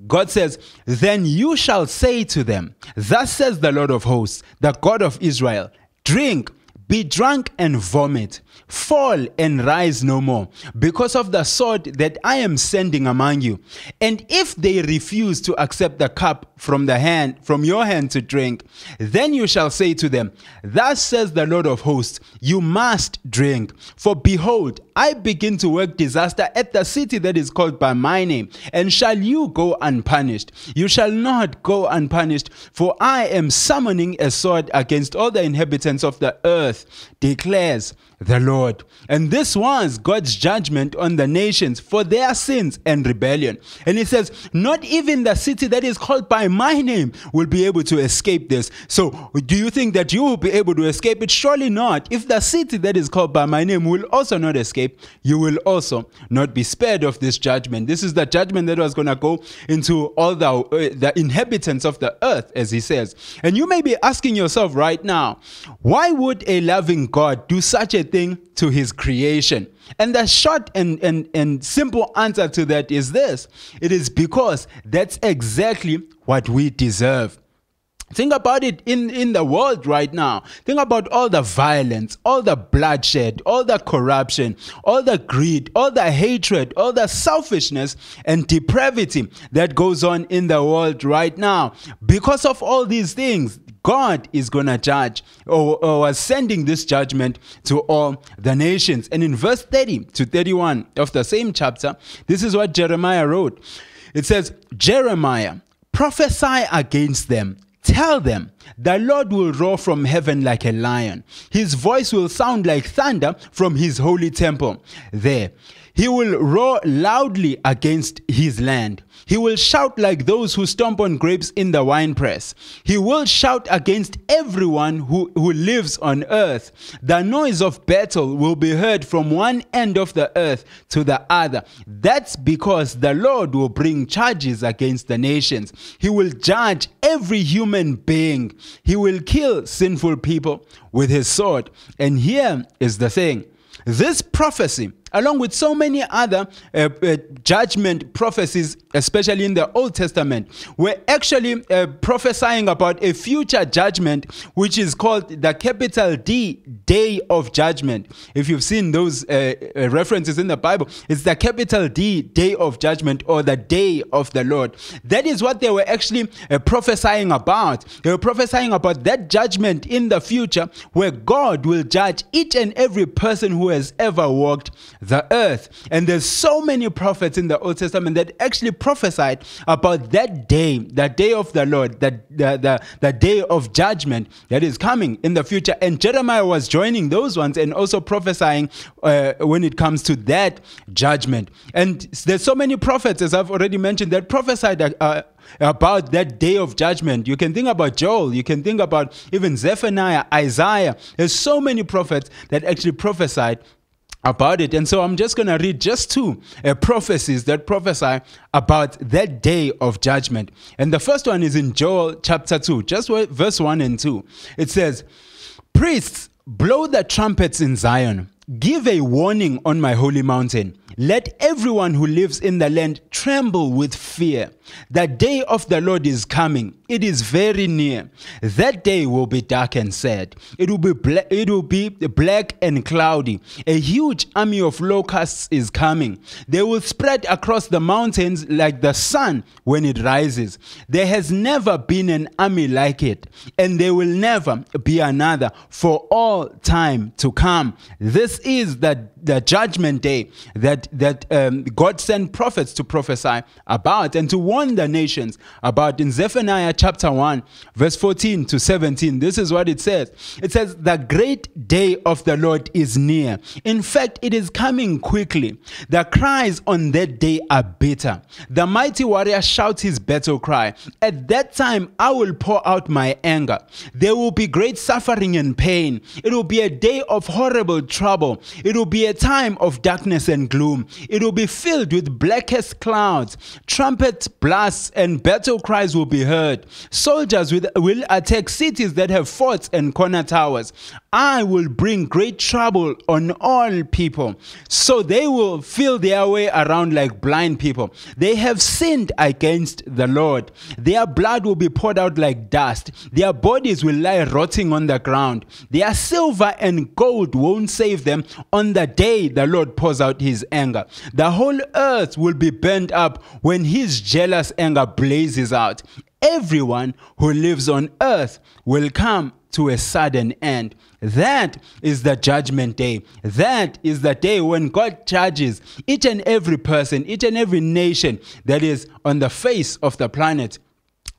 God says, Then you shall say to them, Thus says the Lord of hosts, the God of Israel, drink, be drunk and vomit. Fall and rise no more, because of the sword that I am sending among you. And if they refuse to accept the cup from the hand from your hand to drink, then you shall say to them, Thus says the Lord of hosts, you must drink. For behold, I begin to work disaster at the city that is called by my name, and shall you go unpunished? You shall not go unpunished, for I am summoning a sword against all the inhabitants of the earth, declares the Lord. And this was God's judgment on the nations for their sins and rebellion. And he says, Not even the city that is called by my name will be able to escape this. So, do you think that you will be able to escape it? Surely not. If the city that is called by my name will also not escape, you will also not be spared of this judgment. This is the judgment that was going to go into all the, uh, the inhabitants of the earth, as he says. And you may be asking yourself right now, why would a loving God do such a thing to his creation? And the short and, and, and simple answer to that is this it is because that's exactly what we deserve. Think about it in, in the world right now. Think about all the violence, all the bloodshed, all the corruption, all the greed, all the hatred, all the selfishness and depravity that goes on in the world right now. Because of all these things, God is going to judge or, or was sending this judgment to all the nations. And in verse 30 to 31 of the same chapter, this is what Jeremiah wrote. It says, Jeremiah, prophesy against them Tell them, the Lord will roar from heaven like a lion. His voice will sound like thunder from his holy temple. There, he will roar loudly against his land. He will shout like those who stomp on grapes in the winepress. He will shout against everyone who, who lives on earth. The noise of battle will be heard from one end of the earth to the other. That's because the Lord will bring charges against the nations. He will judge every human being. He will kill sinful people with his sword. And here is the thing this prophecy along with so many other uh, uh, judgment prophecies, especially in the Old Testament, were actually uh, prophesying about a future judgment, which is called the capital D, Day of Judgment. If you've seen those uh, uh, references in the Bible, it's the capital D, Day of Judgment, or the Day of the Lord. That is what they were actually uh, prophesying about. They were prophesying about that judgment in the future where God will judge each and every person who has ever walked the earth. And there's so many prophets in the Old Testament that actually prophesied about that day, the day of the Lord, the, the, the, the day of judgment that is coming in the future. And Jeremiah was joining those ones and also prophesying uh, when it comes to that judgment. And there's so many prophets, as I've already mentioned, that prophesied uh, about that day of judgment. You can think about Joel, you can think about even Zephaniah, Isaiah. There's so many prophets that actually prophesied about it. And so I'm just going to read just two uh, prophecies that prophesy about that day of judgment. And the first one is in Joel chapter 2, just verse 1 and 2. It says, Priests, blow the trumpets in Zion, give a warning on my holy mountain. Let everyone who lives in the land tremble with fear. The day of the Lord is coming. It is very near. That day will be dark and sad. It will be bla- it will be black and cloudy. A huge army of locusts is coming. They will spread across the mountains like the sun when it rises. There has never been an army like it, and there will never be another for all time to come. This is the, the judgment day that that um, God sent prophets to prophesy about and to warn the nations about in Zephaniah chapter 1, verse 14 to 17. This is what it says It says, The great day of the Lord is near. In fact, it is coming quickly. The cries on that day are bitter. The mighty warrior shouts his battle cry. At that time, I will pour out my anger. There will be great suffering and pain. It will be a day of horrible trouble. It will be a time of darkness and gloom. It will be filled with blackest clouds. Trumpet blasts and battle cries will be heard. Soldiers will attack cities that have forts and corner towers. I will bring great trouble on all people. So they will feel their way around like blind people. They have sinned against the Lord. Their blood will be poured out like dust. Their bodies will lie rotting on the ground. Their silver and gold won't save them on the day the Lord pours out his anger. The whole earth will be burned up when his jealous anger blazes out. Everyone who lives on earth will come to a sudden end. That is the judgment day. That is the day when God judges each and every person, each and every nation that is on the face of the planet.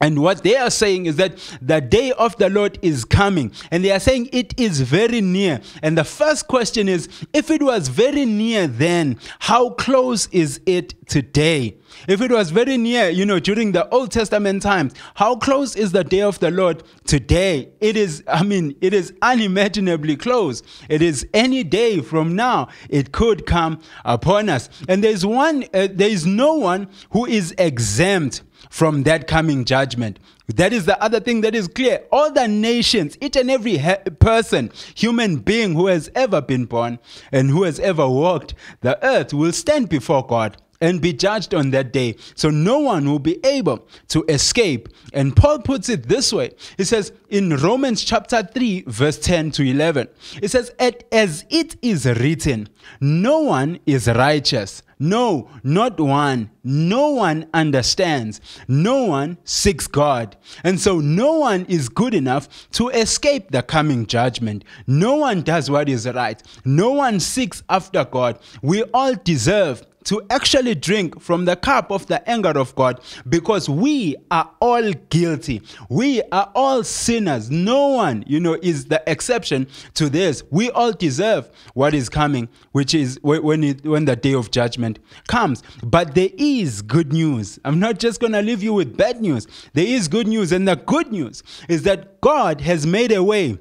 And what they are saying is that the day of the Lord is coming. And they are saying it is very near. And the first question is if it was very near then, how close is it today? If it was very near, you know, during the Old Testament times, how close is the day of the Lord today? It is, I mean, it is unimaginably close. It is any day from now, it could come upon us. And there's one, uh, there is no one who is exempt from that coming judgment. That is the other thing that is clear. All the nations, each and every person, human being who has ever been born and who has ever walked the earth will stand before God and be judged on that day. So no one will be able to escape. And Paul puts it this way He says in Romans chapter 3, verse 10 to 11, it says, As it is written, no one is righteous. No, not one. No one understands. No one seeks God. And so no one is good enough to escape the coming judgment. No one does what is right. No one seeks after God. We all deserve to actually drink from the cup of the anger of God because we are all guilty. We are all sinners. No one, you know, is the exception to this. We all deserve what is coming, which is when it, when the day of judgment comes. But there is good news. I'm not just going to leave you with bad news. There is good news and the good news is that God has made a way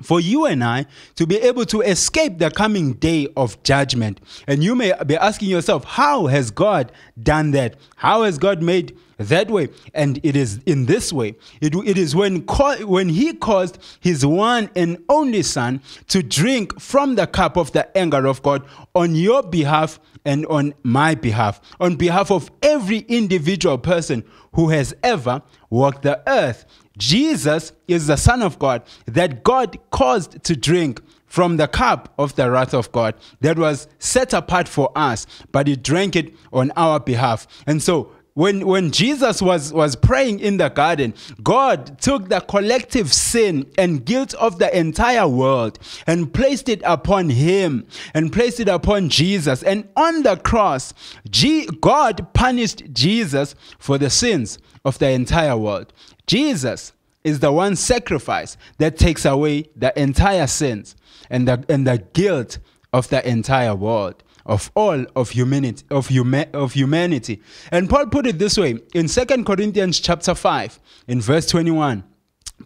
for you and I to be able to escape the coming day of judgment. And you may be asking yourself, how has God done that? How has God made that way? And it is in this way. It, it is when, when He caused His one and only Son to drink from the cup of the anger of God on your behalf and on my behalf, on behalf of every individual person who has ever walked the earth. Jesus is the Son of God that God caused to drink from the cup of the wrath of God that was set apart for us, but he drank it on our behalf. And so when, when Jesus was, was praying in the garden, God took the collective sin and guilt of the entire world and placed it upon him and placed it upon Jesus. And on the cross, G- God punished Jesus for the sins of the entire world. Jesus is the one sacrifice that takes away the entire sins and the, and the guilt of the entire world of all of humanity of, huma- of humanity. And paul put it this way in 2 corinthians chapter 5 in verse 21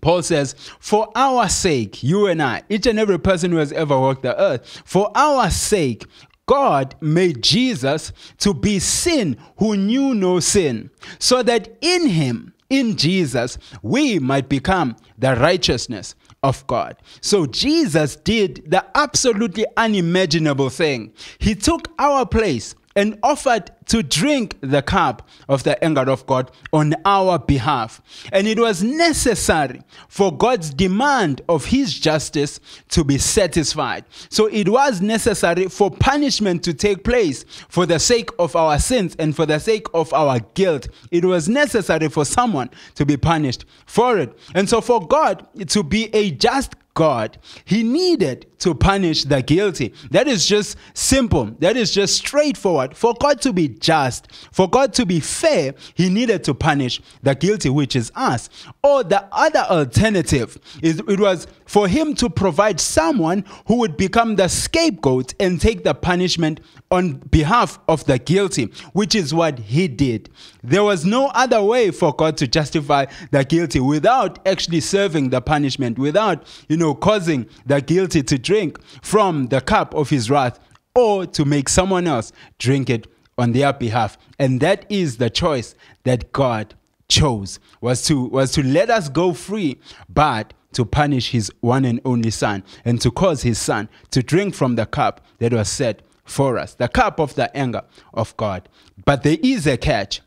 Paul says, For our sake, you and I, each and every person who has ever walked the earth, for our sake, God made Jesus to be sin who knew no sin, so that in him, in Jesus, we might become the righteousness of God. So Jesus did the absolutely unimaginable thing. He took our place and offered to drink the cup of the anger of God on our behalf. And it was necessary for God's demand of his justice to be satisfied. So it was necessary for punishment to take place for the sake of our sins and for the sake of our guilt. It was necessary for someone to be punished for it. And so for God to be a just God, he needed to punish the guilty. That is just simple. That is just straightforward. For God to be just, for God to be fair, he needed to punish the guilty, which is us. Or the other alternative is it was for him to provide someone who would become the scapegoat and take the punishment on behalf of the guilty, which is what he did. There was no other way for God to justify the guilty without actually serving the punishment, without, you know, causing the guilty to drink from the cup of his wrath or to make someone else drink it on their behalf. And that is the choice that God chose was to was to let us go free, but to punish his one and only son and to cause his son to drink from the cup that was set for us, the cup of the anger of God. But there is a catch.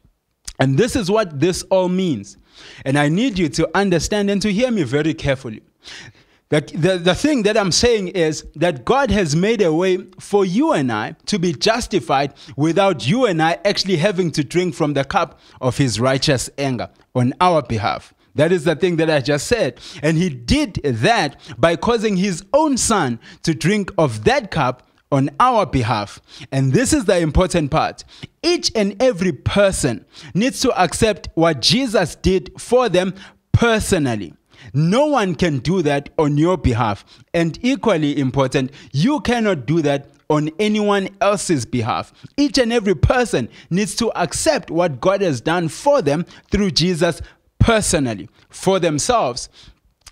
And this is what this all means. And I need you to understand and to hear me very carefully. The, the, the thing that I'm saying is that God has made a way for you and I to be justified without you and I actually having to drink from the cup of his righteous anger on our behalf. That is the thing that I just said. And he did that by causing his own son to drink of that cup on our behalf. And this is the important part. Each and every person needs to accept what Jesus did for them personally. No one can do that on your behalf. And equally important, you cannot do that on anyone else's behalf. Each and every person needs to accept what God has done for them through Jesus personally, for themselves.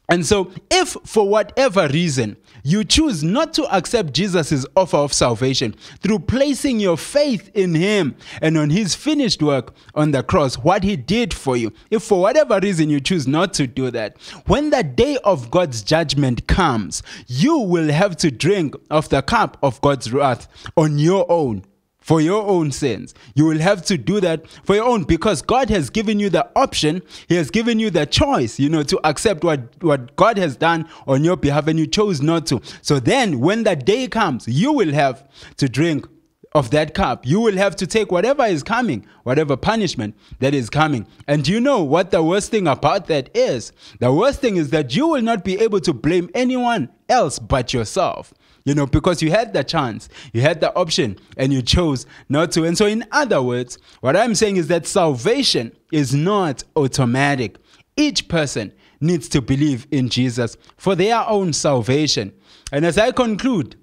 And so, if for whatever reason you choose not to accept Jesus' offer of salvation through placing your faith in Him and on His finished work on the cross, what He did for you, if for whatever reason you choose not to do that, when the day of God's judgment comes, you will have to drink of the cup of God's wrath on your own for your own sins. You will have to do that for your own because God has given you the option, He has given you the choice, you know, to accept what, what God has done on your behalf and you chose not to. So then, when that day comes, you will have to drink of that cup. You will have to take whatever is coming, whatever punishment that is coming. And you know what the worst thing about that is? The worst thing is that you will not be able to blame anyone else but yourself you know, because you had the chance, you had the option, and you chose not to. And so, in other words, what I'm saying is that salvation is not automatic. Each person needs to believe in Jesus for their own salvation. And as I conclude,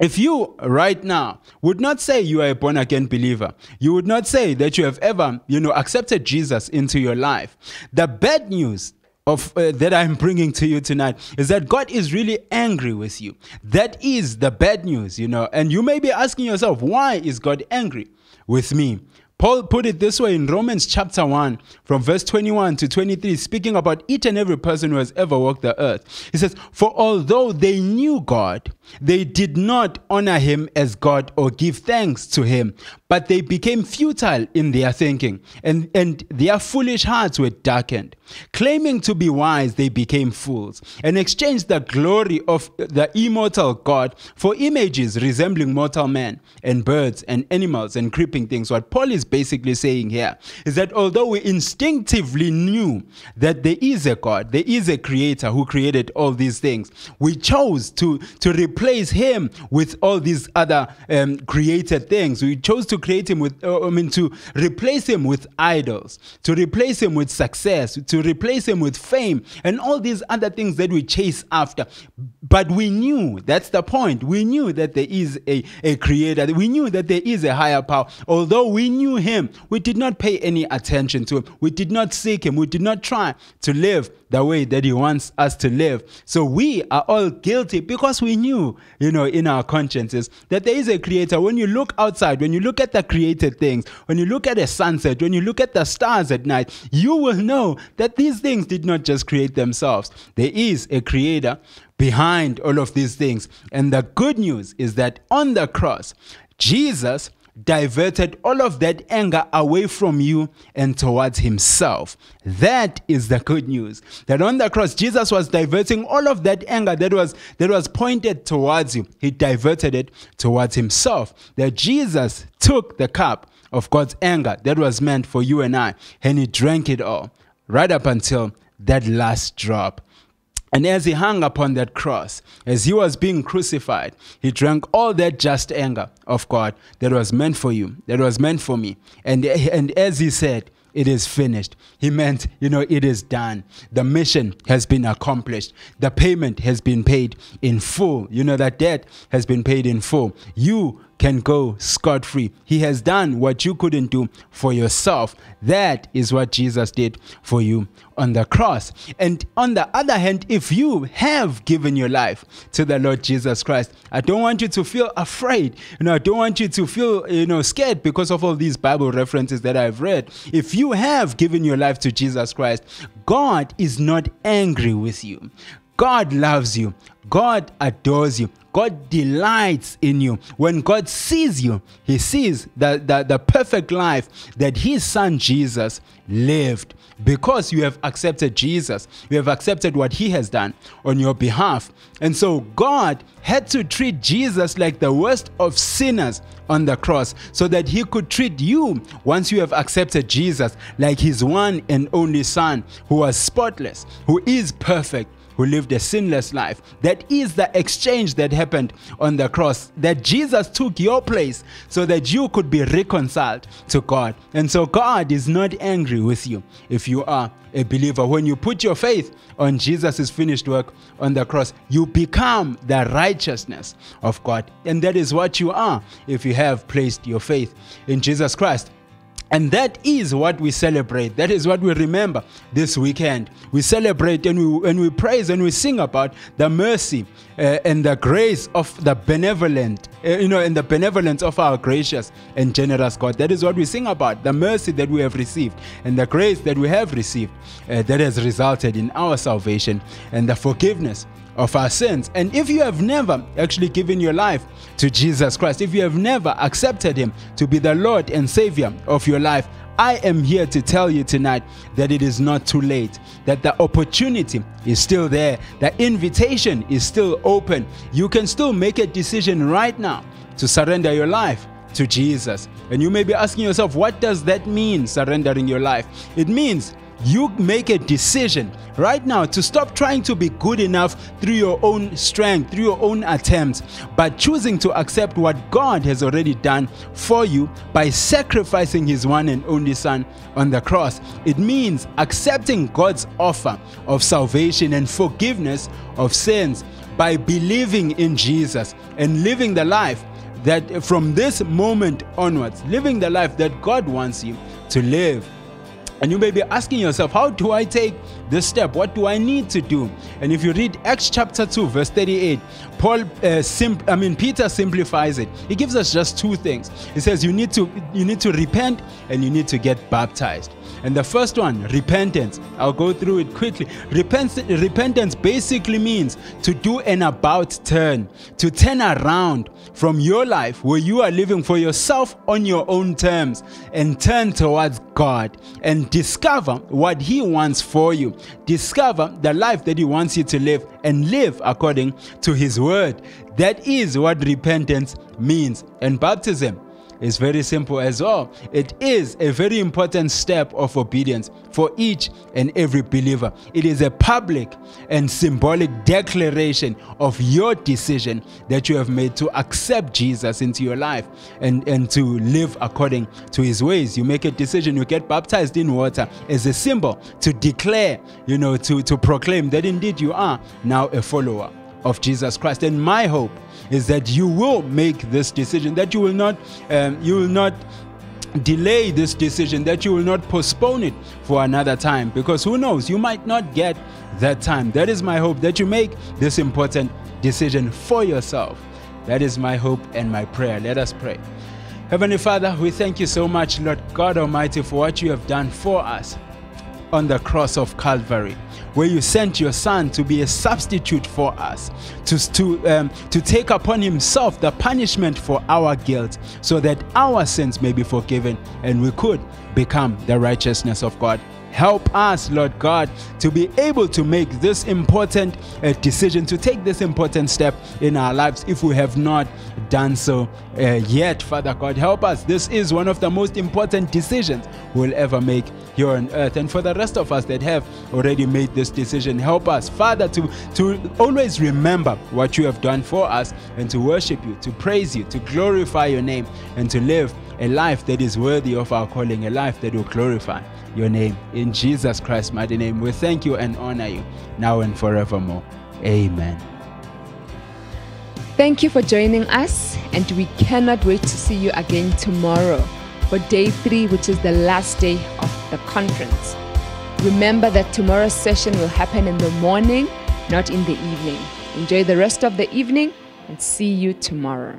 if you right now would not say you are a born again believer, you would not say that you have ever, you know, accepted Jesus into your life. The bad news of uh, that I'm bringing to you tonight is that God is really angry with you. That is the bad news, you know. And you may be asking yourself, why is God angry with me? Paul put it this way in Romans chapter 1, from verse 21 to 23, speaking about each and every person who has ever walked the earth. He says, For although they knew God, they did not honor him as God or give thanks to him, but they became futile in their thinking, and, and their foolish hearts were darkened. Claiming to be wise, they became fools, and exchanged the glory of the immortal God for images resembling mortal men, and birds, and animals, and creeping things. What Paul is basically saying here is that although we instinctively knew that there is a God, there is a creator who created all these things, we chose to, to replace him with all these other um, created things. We chose to create him with, uh, I mean, to replace him with idols, to replace him with success, to replace him with fame, and all these other things that we chase after. But we knew, that's the point, we knew that there is a, a creator, we knew that there is a higher power. Although we knew him, we did not pay any attention to him, we did not seek him, we did not try to live the way that he wants us to live. So we are all guilty because we knew, you know, in our consciences that there is a creator. When you look outside, when you look at the created things, when you look at a sunset, when you look at the stars at night, you will know that these things did not just create themselves. There is a creator behind all of these things. And the good news is that on the cross, Jesus diverted all of that anger away from you and towards himself. That is the good news. That on the cross Jesus was diverting all of that anger that was that was pointed towards you. He diverted it towards himself. That Jesus took the cup of God's anger that was meant for you and I and he drank it all right up until that last drop. And as he hung upon that cross, as he was being crucified, he drank all that just anger of God that was meant for you, that was meant for me. And, and as he said, it is finished. He meant, you know, it is done. The mission has been accomplished. The payment has been paid in full. You know, that debt has been paid in full. You can go scot free. He has done what you couldn't do for yourself. That is what Jesus did for you on the cross. And on the other hand, if you have given your life to the Lord Jesus Christ, I don't want you to feel afraid. You know, I don't want you to feel, you know, scared because of all these Bible references that I've read. If you have given your life to Jesus Christ, God is not angry with you. God loves you. God adores you. God delights in you. When God sees you, He sees the, the, the perfect life that His Son Jesus lived. Because you have accepted Jesus, you have accepted what He has done on your behalf. And so God had to treat Jesus like the worst of sinners on the cross so that He could treat you once you have accepted Jesus like His one and only Son who was spotless, who is perfect who lived a sinless life. That is the exchange that happened on the cross. That Jesus took your place so that you could be reconciled to God. And so God is not angry with you if you are a believer. When you put your faith on Jesus' finished work on the cross, you become the righteousness of God. And that is what you are if you have placed your faith in Jesus Christ. And that is what we celebrate. That is what we remember this weekend. We celebrate and we, and we praise and we sing about the mercy uh, and the grace of the benevolent, uh, you know, and the benevolence of our gracious and generous God. That is what we sing about the mercy that we have received and the grace that we have received uh, that has resulted in our salvation and the forgiveness of our sins. And if you have never actually given your life to Jesus Christ, if you have never accepted Him to be the Lord and Savior of your life, I am here to tell you tonight that it is not too late, that the opportunity is still there, the invitation is still open. You can still make a decision right now to surrender your life to Jesus. And you may be asking yourself, what does that mean, surrendering your life? It means you make a decision right now to stop trying to be good enough through your own strength, through your own attempts, but choosing to accept what God has already done for you by sacrificing His one and only Son on the cross. It means accepting God's offer of salvation and forgiveness of sins by believing in Jesus and living the life that from this moment onwards, living the life that God wants you to live. And you may be asking yourself, how do I take this step? What do I need to do? And if you read Acts chapter 2, verse 38, Paul, uh, sim- I mean, Peter simplifies it. He gives us just two things. He says you need to you need to repent and you need to get baptized. And the first one, repentance. I'll go through it quickly. Repent- repentance basically means to do an about turn, to turn around from your life where you are living for yourself on your own terms and turn towards God and discover what He wants for you. Discover the life that He wants you to live and live according to His word. That is what repentance means. And baptism is very simple as well. It is a very important step of obedience for each and every believer. It is a public and symbolic declaration of your decision that you have made to accept Jesus into your life and, and to live according to his ways. You make a decision, you get baptized in water as a symbol to declare, you know, to, to proclaim that indeed you are now a follower of Jesus Christ. And my hope is that you will make this decision, that you will not, um, you will not delay this decision, that you will not postpone it for another time, because who knows, you might not get that time. That is my hope that you make this important decision for yourself. That is my hope and my prayer. Let us pray. Heavenly Father, we thank you so much, Lord God Almighty, for what you have done for us on the cross of Calvary, where you sent your Son to be a substitute for us, to, to, um, to take upon himself the punishment for our guilt, so that our sins may be forgiven and we could become the righteousness of God. Help us, Lord God, to be able to make this important uh, decision, to take this important step in our lives if we have not done so uh, yet, Father God. Help us. This is one of the most important decisions we'll ever make here on earth. And for the rest of us that have already made this decision, help us, Father, to, to always remember what you have done for us and to worship you, to praise you, to glorify your name, and to live a life that is worthy of our calling, a life that will glorify your name. In Jesus Christ's mighty name, we thank you and honor you now and forevermore. Amen. Thank you for joining us, and we cannot wait to see you again tomorrow for day three, which is the last day of the conference. Remember that tomorrow's session will happen in the morning, not in the evening. Enjoy the rest of the evening and see you tomorrow.